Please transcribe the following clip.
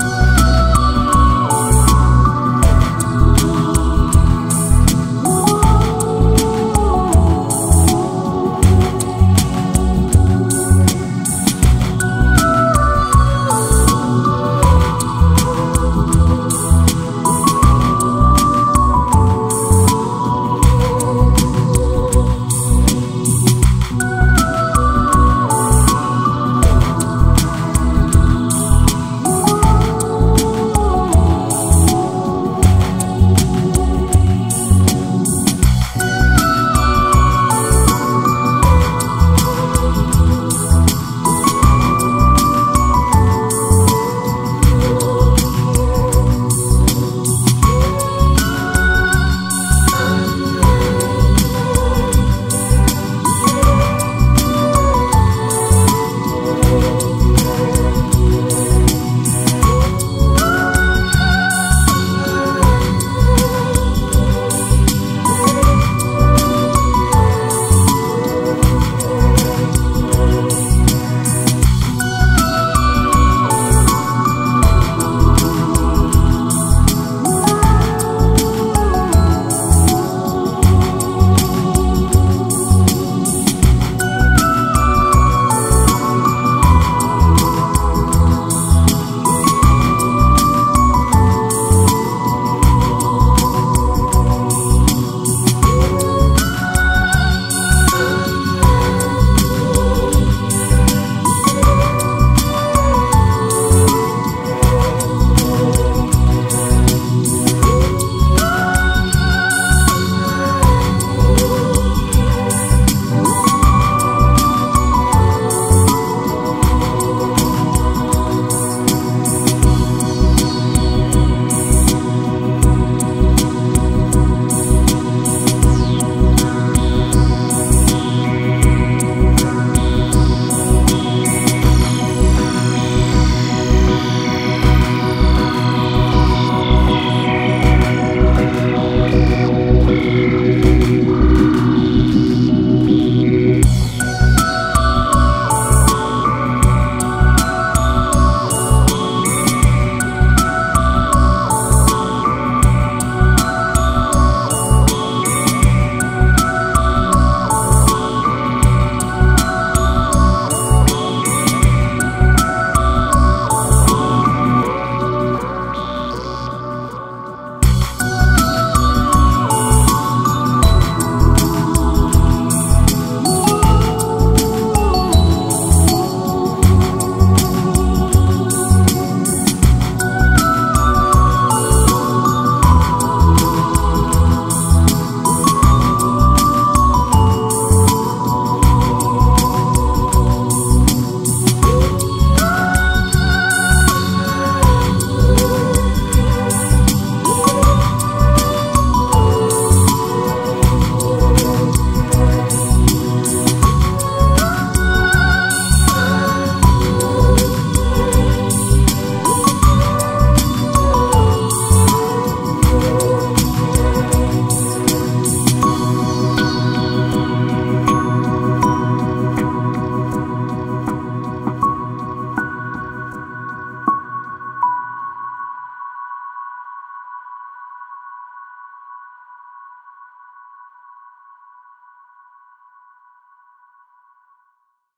cool.